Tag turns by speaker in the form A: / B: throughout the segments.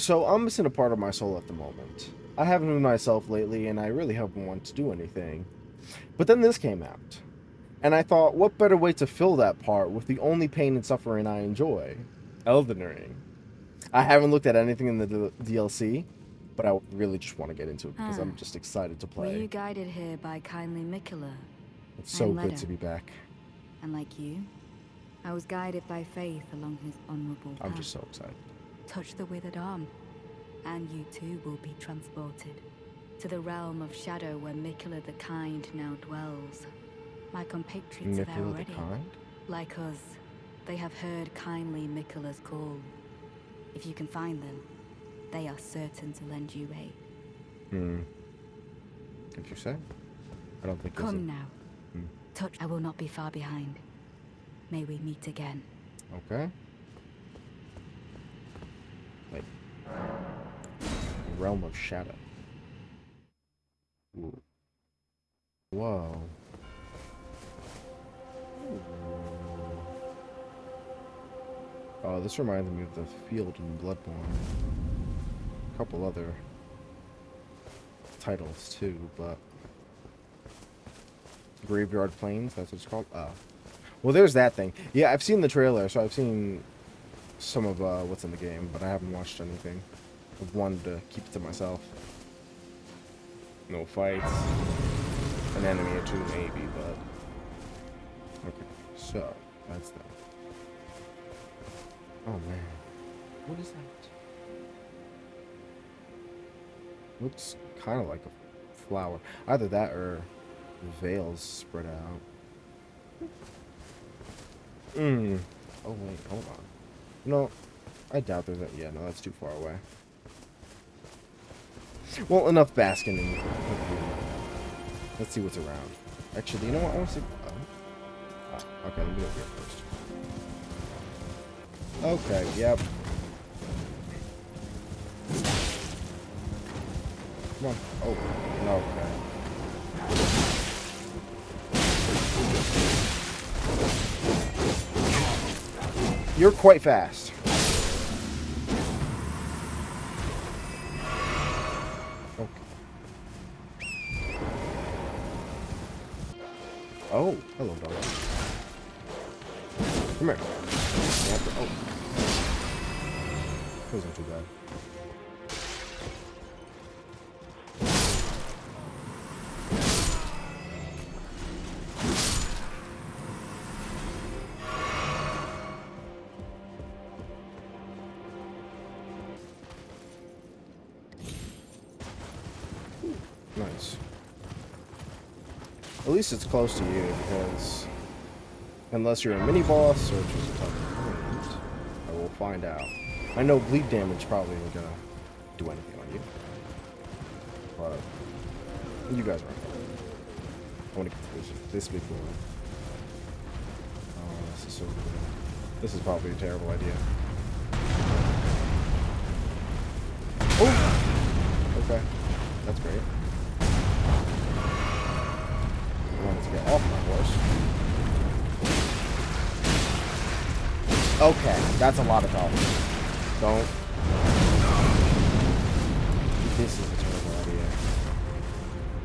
A: So I'm missing a part of my soul at the moment. I haven't been myself lately, and I really haven't wanted to do anything. But then this came out. And I thought, what better way to fill that part with the only pain and suffering I enjoy? Elden Ring. I haven't looked at anything in the D- DLC, but I really just want to get into it because I'm
B: Ah.
A: just excited to play.
B: Were you guided here by kindly Miquella?
A: It's so good to be back.
B: And like you, I was guided by faith along his honorable path.
A: I'm just so excited.
B: Touch the withered arm, and you too will be transported to the realm of shadow where Miquella the Kind now dwells. My compatriots are there
A: the
B: already.
A: Kind?
B: Like us, they have heard kindly Miquella's call. If you can find them, they are certain to lend you aid.
A: Hmm. If you say. I don't think
B: Come now.
A: Hmm.
B: Touch, I will not be far behind. May we meet again.
A: Okay. Wait. Realm of Shadow. Ooh. Whoa. Oh, this reminds me of the field in Bloodborne. A couple other titles too, but Graveyard Plains, that's what it's called. Oh. Well, there's that thing. Yeah, I've seen the trailer, so I've seen some of uh, what's in the game, but I haven't watched anything. I've wanted to keep it to myself. No fights. An enemy or two, maybe, but. Okay, so, that's that. Oh man. What is that? Looks kind of like a flower. Either that or veils spread out. Hmm. Oh wait, hold on. No, I doubt there's a. Yeah, no, that's too far away. Well, enough basking in. Let's see what's around. Actually, you know what? I want to see. Oh. Okay, let me go here first. Okay. Yep. Come on. Oh. Okay. You're quite fast. Okay. Oh, hello, dog. Come here. Least it's close to you because unless you're a mini boss or just a tough I will find out. I know bleed damage probably ain't gonna do anything on you, but you guys are. I want to get this this big one. Oh, this is so good. This is probably a terrible idea. Oh, okay, that's great. Get off my horse. Okay, that's a lot of talking. Don't. This is a terrible idea.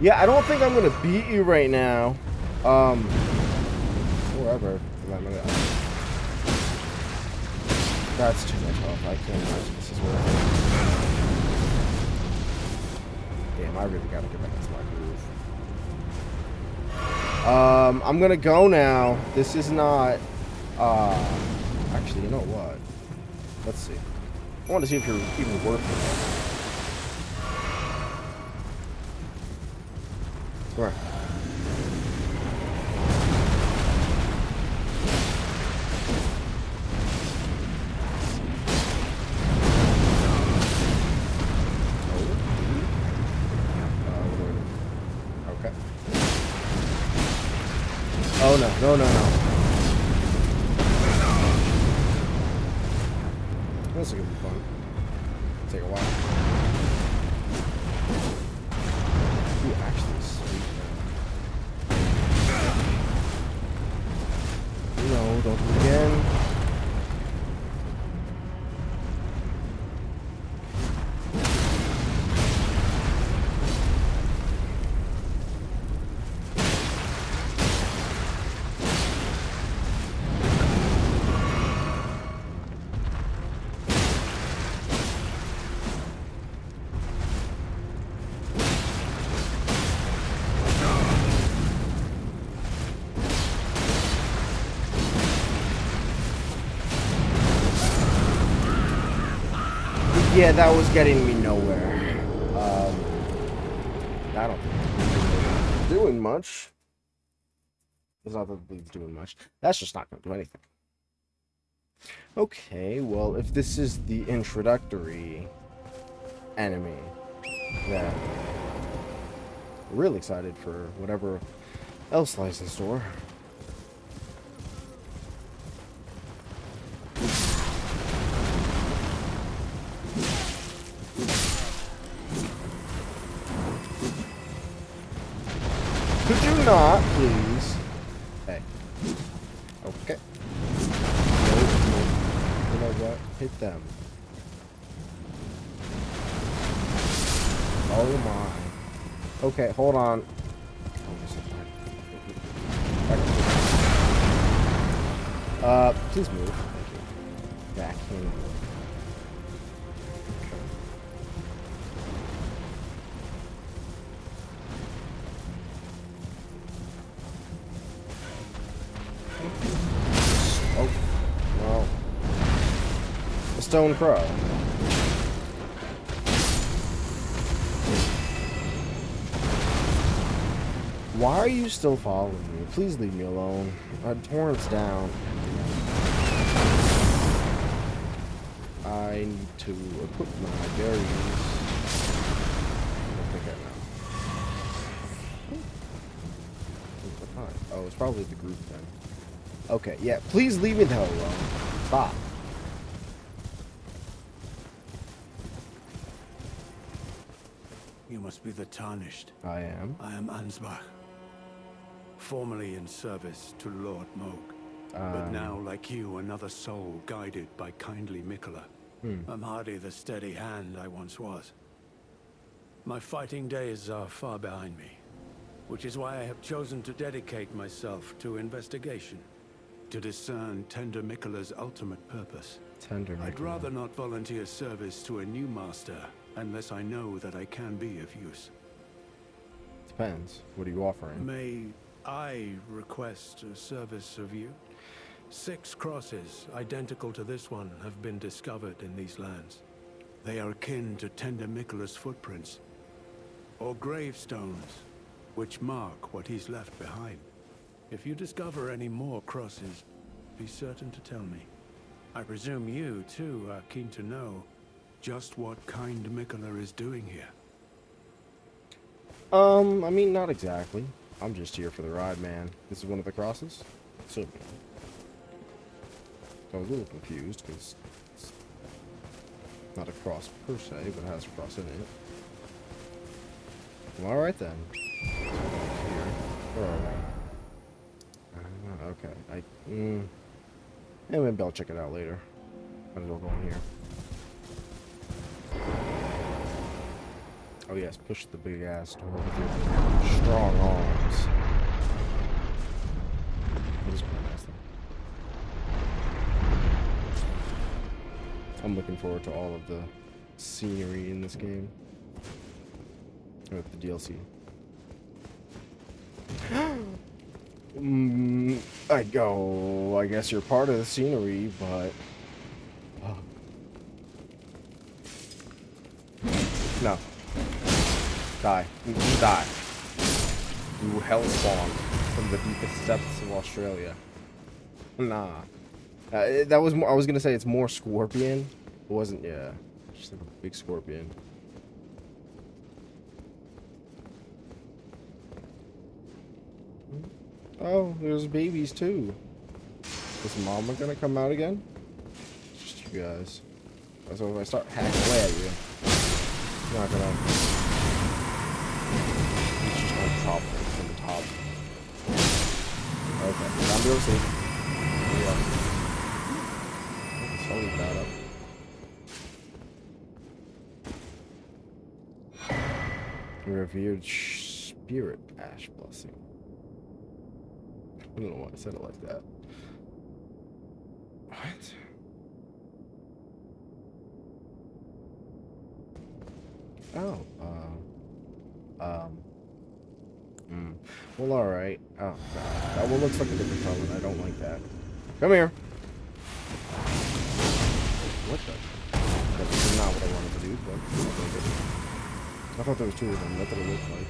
A: Yeah, I don't think I'm gonna beat you right now. Um, or ever, for that matter. That's too much health. I can't imagine this is worth it. Damn, I really gotta get back into my. Um, I'm gonna go now. This is not. Uh, actually, you know what? Let's see. I want to see if you're even worth it. Where? No, no, no, Yeah, that was getting me nowhere. Um, I don't think doing much. It's not that it's doing much. That's just not going to do anything. Okay, well, if this is the introductory enemy, then really excited for whatever else lies in store. Not, please? Okay. Nope. You know what? Hit them. Oh my. Okay, hold on. Uh, please move. Thank you. Back stone crow. Why are you still following me? Please leave me alone. Uh, torrent's down. I need to equip my berries. I think I know. Oh, it's probably the group then. Okay, yeah. Please leave me the hell alone. Stop.
C: You must be the Tarnished.
A: I am.
C: I am Ansbach. Formerly in service to Lord but
A: Um,
C: now, like you, another soul guided by kindly Miquella.
A: Hmm.
C: I'm hardly the steady hand I once was. My fighting days are far behind me, which is why I have chosen to dedicate myself to investigation, to discern Tender Miquella's ultimate purpose.
A: Tender.
C: I'd rather not volunteer service to a new master unless I know that I can be of use.
A: Depends. What are you offering?
C: May I request a service of you? Six crosses, identical to this one, have been discovered in these lands. They are akin to Tender Miquella's footprints, or gravestones, which mark what he's left behind. If you discover any more crosses, be certain to tell me. I presume you, too, are keen to know just what kind Miquella is doing here.
A: Um, I mean, not exactly. I'm just here for the ride, man. This is one of the crosses? So, I was a little confused, because it's not a cross per se, but it has a cross in it. Well, alright then. Here. Where are we? Uh, okay, I, mm, yeah, maybe I'll check it out later. Might as well go in here. Oh yes, push the big ass door with your strong arms. That is quite nice though. I'm looking forward to all of the scenery in this game. With the DLC. mm, I go. I guess you're part of the scenery, but. Die. You you die. You hellspawn from the deepest depths of Australia. Nah. Uh, that was more, I was gonna say it's more scorpion. It wasn't, yeah. Just a big scorpion. Oh, there's babies too. Is mama gonna come out again? Just you guys. So if I start hacking away at you, not gonna. Drop from the top. Okay, down below safe. Here we go. Let's leave up. Revered spirit ash blessing. I don't know why I said it like that. What? Oh, uh, um, hmm. Well, alright. Oh, God. That one looks like a different color. I don't like that. Come here. What the? This is not what I wanted to do, but I thought there was two of them. That's what it looked like.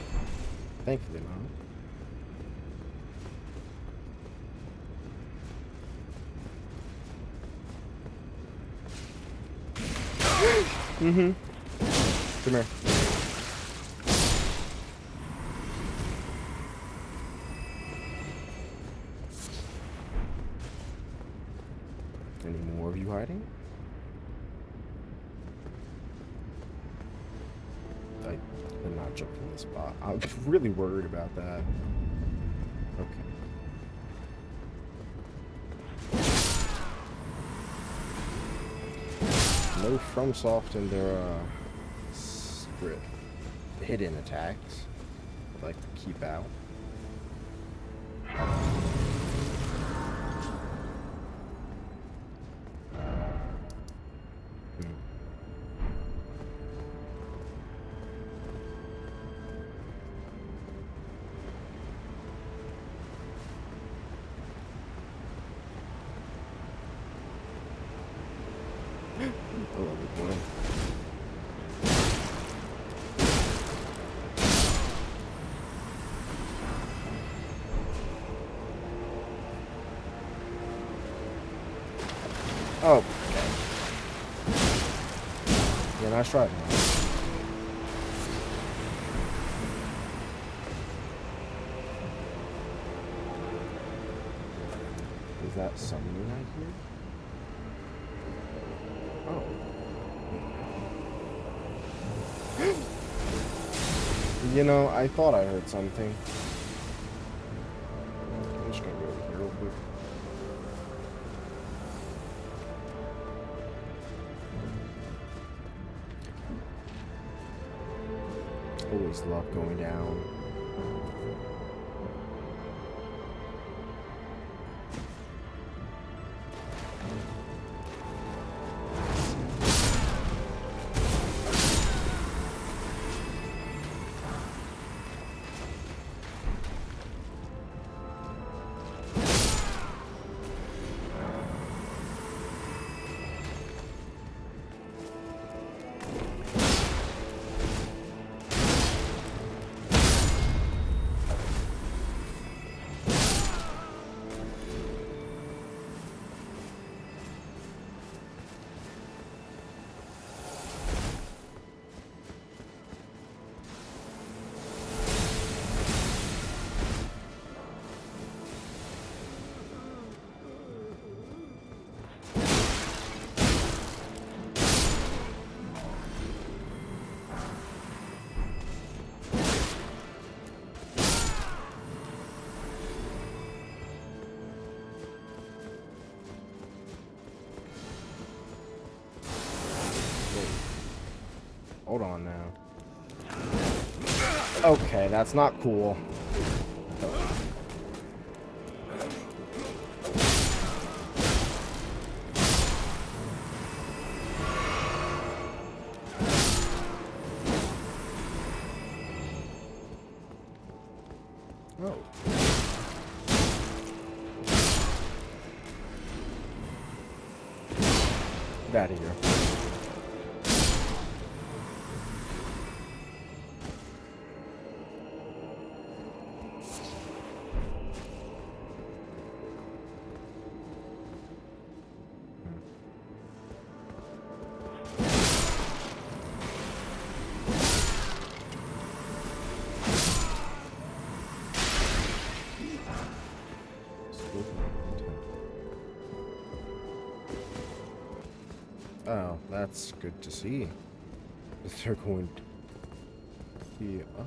A: Thankfully not. mm-hmm. Come here. Of you hiding? I did not jump from the spot. I was really worried about that. Okay. No FromSoft in their uh, secret hidden attacks. I'd like to keep out. Oh, okay. Yeah, nice try. Is that something I hear? Oh. you know, I thought I heard something. Hold on now. Okay, that's not cool. Out of here. That's good to see. They're going to be. Oh.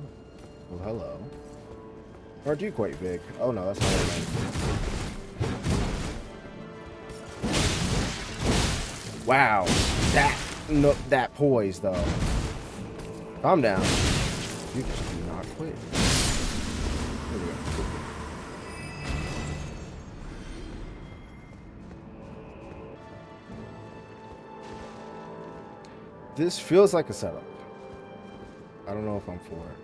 A: Well, hello. Aren't you quite big? Oh no, that's not meant. Wow. That no that poise though. Calm down. You just do not quit. This feels like a setup. I don't know if I'm for it.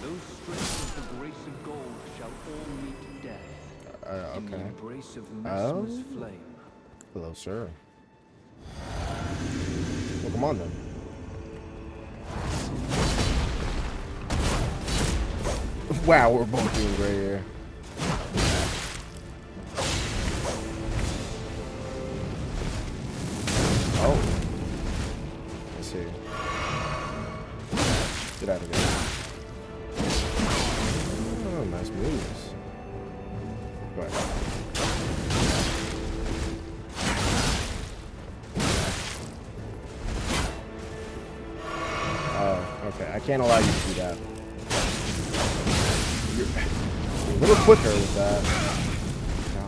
D: Those of the grace of gold shall all meet death
A: Uh,
D: in the
A: okay.
D: embrace of Messmer's
A: Oh.
D: flame.
A: Hello, sir. Come on then. Wow, we're both doing great here. A little quicker with that. No,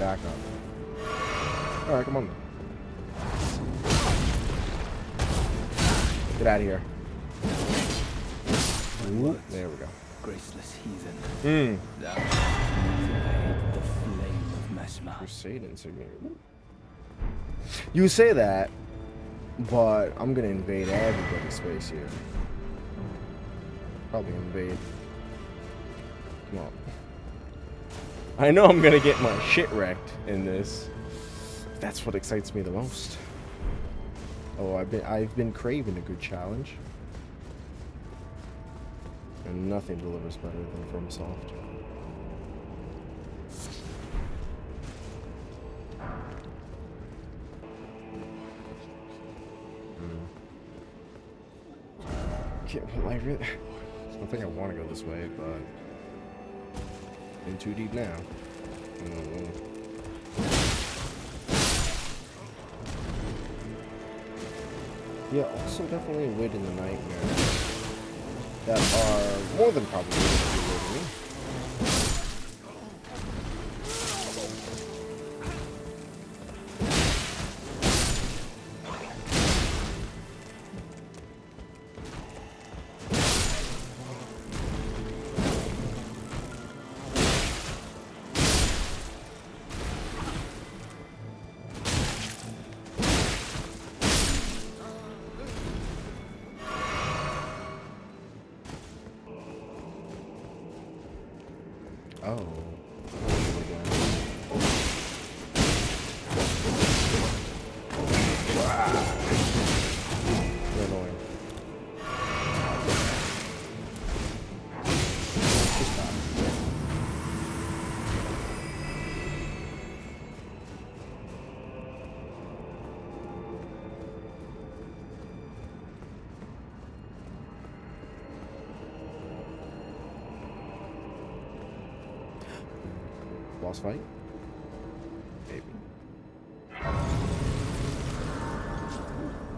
A: back up. Alright, come on. Get out of here. Ooh, there we go.
D: Graceless heathen.
A: Hmm.
D: Thou the flame of Messmer.
A: Crusade insignia. You say that, but I'm gonna invade everybody's space here. Probably invade. Come on. I know I'm gonna get my shit wrecked in this. That's what excites me the most. Oh, I've been I've been craving a good challenge. And nothing delivers better than FromSoft. Yeah, hmm. well, I really, I don't think I want to go this way, but in too deep now. Mm. Yeah, also definitely wait in the nightmare that are more than probably going to be Boss fight? Maybe.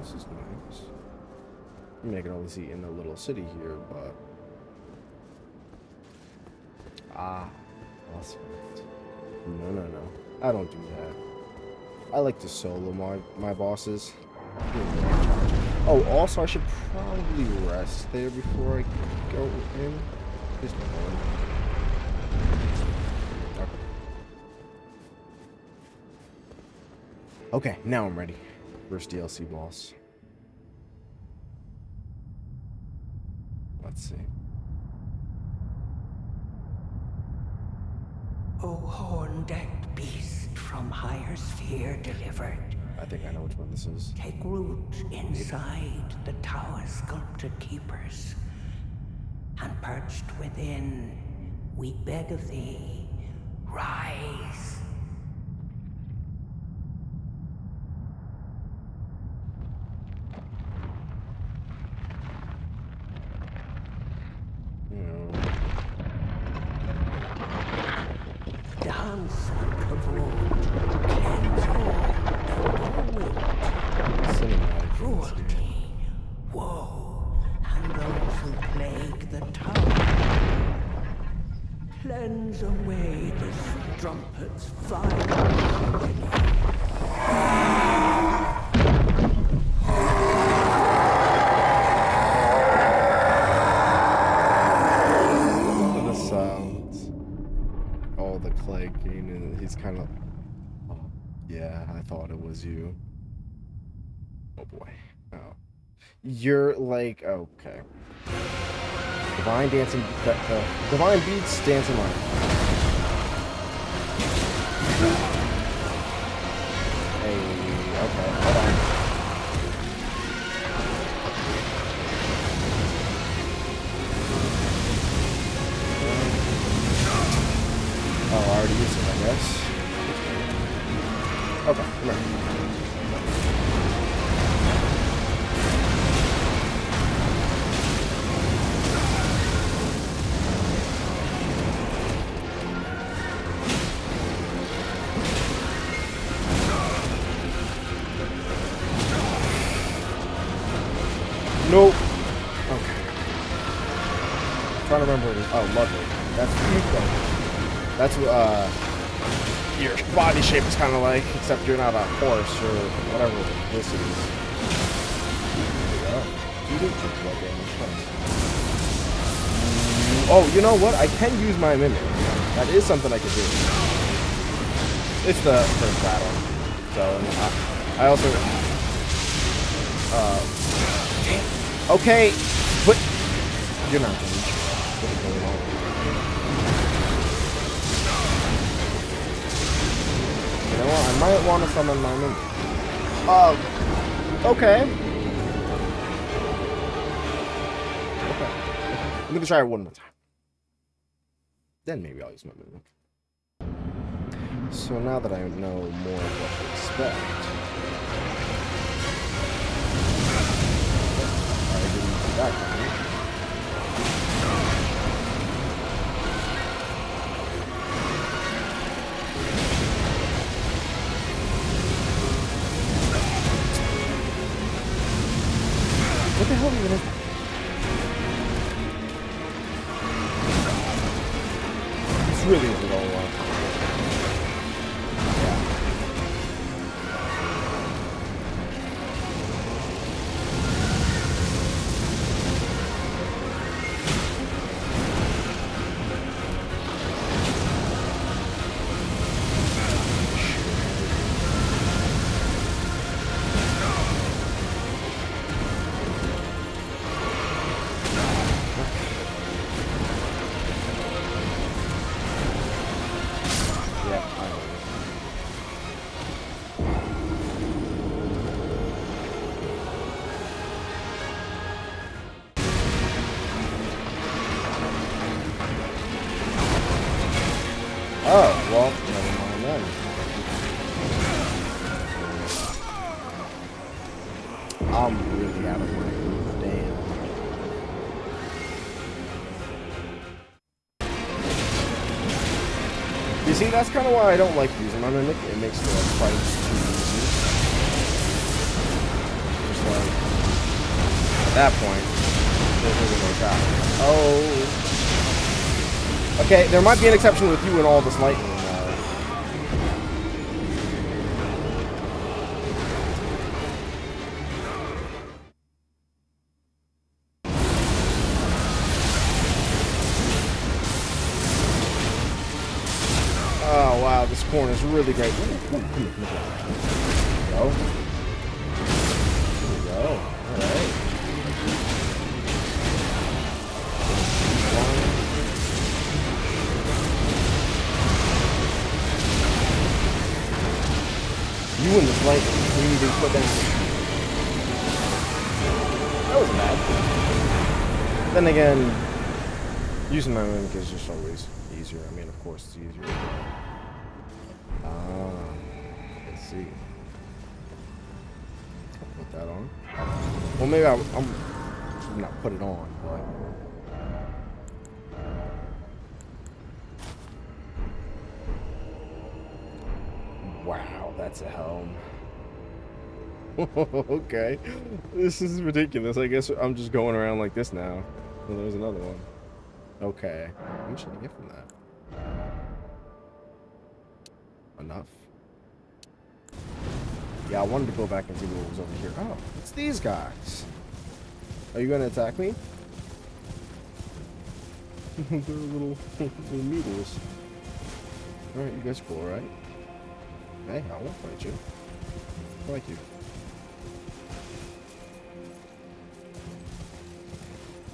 A: This is nice. I mean, I can only see in the little city here, but... Ah, boss fight. No, no, no. I don't do that. I like to solo my, my bosses. Oh, also, I should probably rest there before I go in. Just no Okay. Now I'm ready. First DLC boss. Let's see.
E: O horn-decked beast from higher sphere delivered,
A: I think I know which one this is.
E: take root inside the tower sculpted keepers. And perched within, we beg of thee, rise.
A: Like. Okay. Divine dancing. The Divine Beast Dancing Lion. Uh, your body shape is kind of like, except you're not a horse or whatever this is. Oh, you know what? I can use my mimic. That is something I can do. It's the first battle, so I, I also. Uh, Okay, but you're not Know what? I might want to summon my minion. Uh, okay. Okay. I'm gonna try it one more time. Then maybe I'll use my mimic. So now that I know more of what to expect. Hell even is that? This see, that's kind of why I don't like using my mimic. It makes the fights too easy. Just like, at that point, really. Oh. Okay, there might be an exception with you and all this lightning. Corner is really great. Ooh, ooh, we go. Go. Alright. You and this light, we need to put. That was bad. Then again, using my mimic is just always easier. I mean, of course, it's easier. See. I'll put that on. Well, maybe I'll, I'm not put it on, but. Wow, that's a helm. okay. This is ridiculous. I guess I'm just going around like this now. Well, there's another one. Okay. Much did I get from that? Enough. Yeah, I wanted to go back and see what was over here. Oh, it's these guys. Are you going to attack me? They're little, little noodles. Alright, you guys cool, right? Hey, I won't fight you. I like you.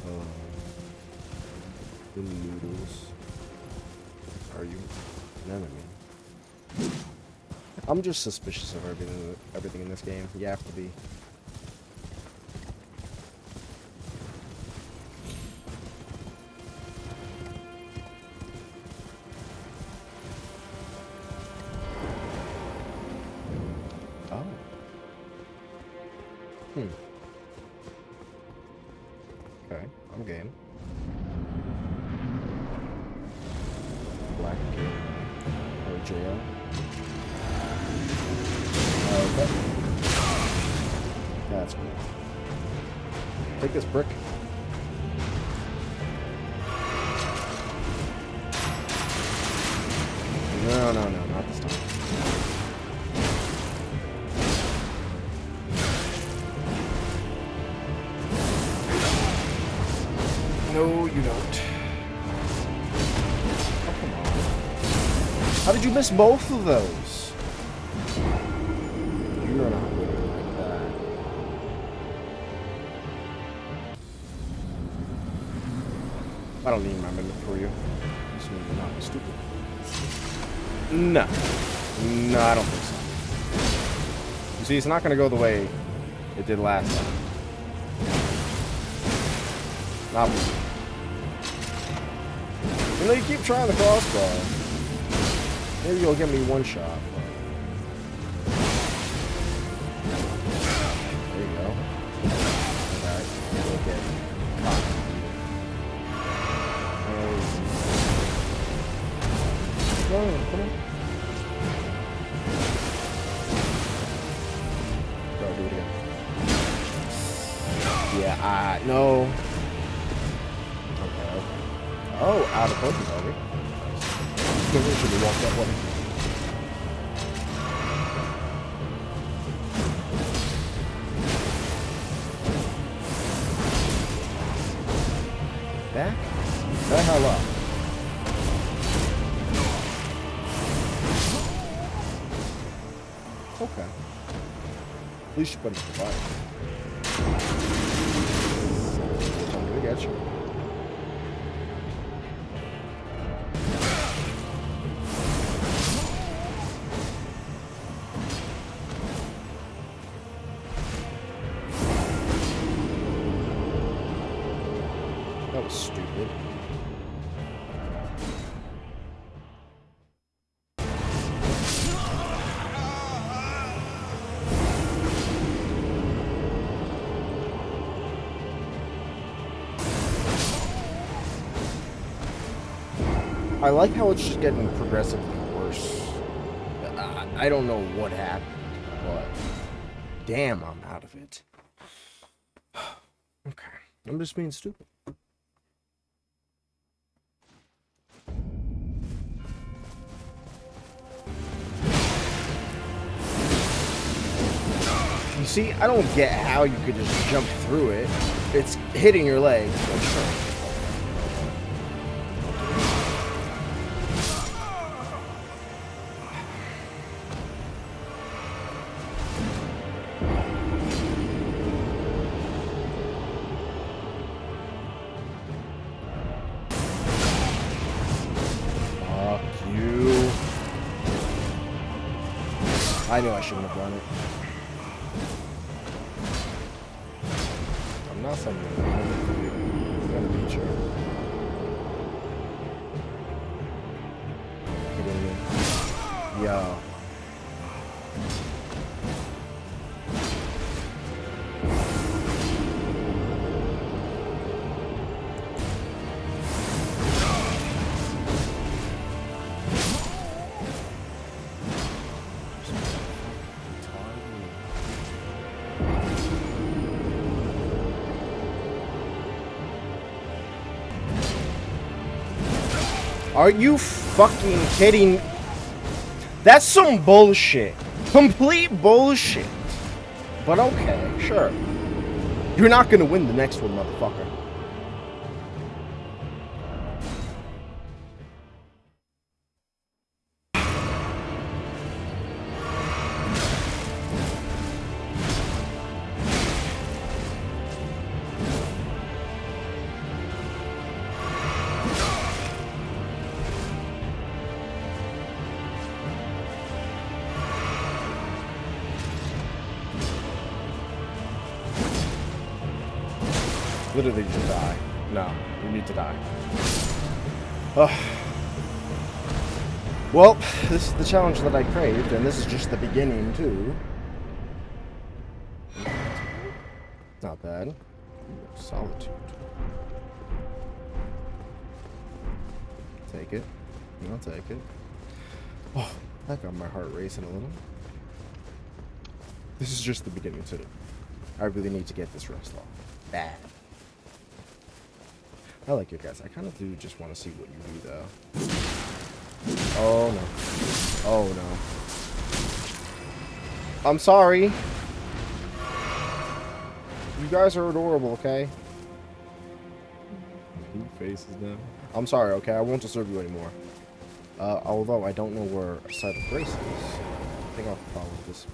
A: Uh, the noodles. Are you an enemy? I'm just suspicious of everything, everything in this game. You have to be. Oh. Hmm. Okay, I'm game. Black or jail. Okay. That's cool. Take this brick. No, no, no, not this time. No, you don't. Oh, come on. How did you miss both of those? You see, it's not going to go the way it did last time. Not You know, you keep trying the crossbow. Maybe you'll give me one shot. There you go. Alright. Come on, come on. Yeah, I no. Okay. Oh, out of focus already. Maybe should we walk that way? Back? The hell up. Okay. At least put it in the fire. Stupid. I like how it's just getting progressively worse. I, I don't know what happened, but damn, I'm out of it. okay, I'm just being stupid. You see, I don't get how you could just jump through it. It's hitting your leg. I knew I shouldn't have done it. Not sending it. I'm gonna beat you. Get here. Yo. Are you fucking kidding? That's some bullshit. Complete bullshit. But okay, sure. You're not gonna win the next one, motherfucker. Literally just die. No, you need to die. Ugh. Well, this is the challenge that I craved, and this is just the beginning, too. Not bad. Solitude. Take it. I'll take it. Oh, that got my heart racing a little. This is just the beginning to it. I really need to get this rest off. Bad. I like it, guys. I kind of do just want to see what you do, though. Oh, no. Oh, no. I'm sorry. You guys are adorable, okay? Who faces them? I'm sorry, okay? I won't disturb you anymore. Uh, although I don't know where a site of grace is. I think I'll follow this.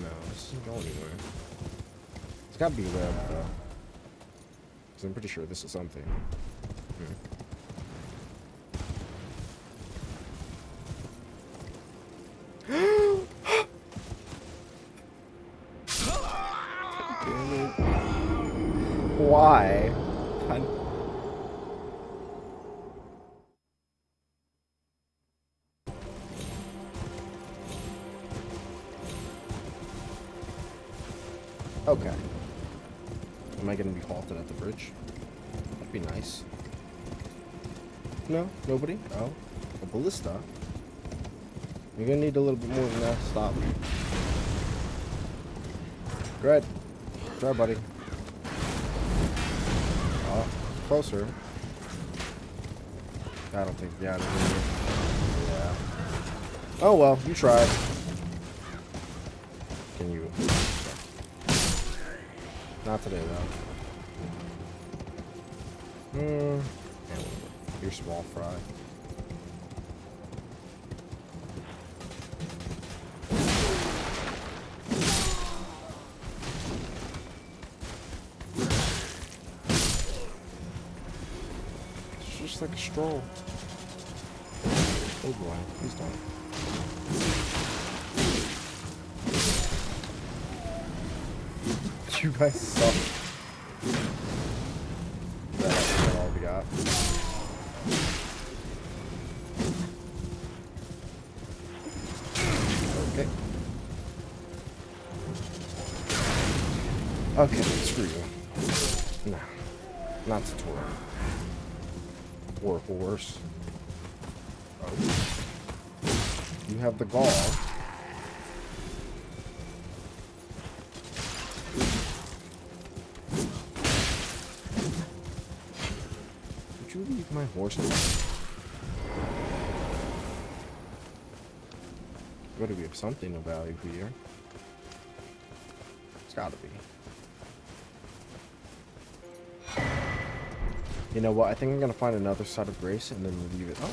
A: No, this doesn't go anywhere. It's gotta be red, though. Because I'm pretty sure this is something. Hmm. Ballista? You're gonna need a little bit more than that. Stop. Go. Try, buddy. Oh, closer. I don't think, yeah, yeah. Oh well, you tried. Can you? Not today, though. Hmm. You're small fry. Stroll. Oh boy, please don't. You guys suck. That's all we got. Okay. Okay, screw you. No. Not tutorial. Or horse. Oh. You have the gall. Would you leave my horse? Gotta be of something of value here. It's gotta be. You know what? I think I'm gonna find another site of grace and then leave it. Oh,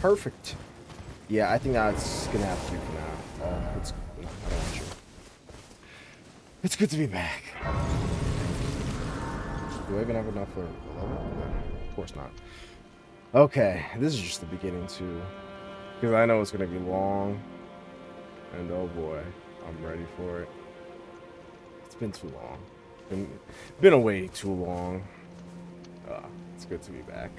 A: perfect. Yeah, I think that's gonna have to do for now. Oh, it's. I don't want you. It's good to be back. Do I even have enough for a level? No, of course not. Okay, this is just the beginning too, because I know it's gonna be long, and oh boy, I'm ready for it. It's been too long. Been been away too long. Uh, it's good to be back.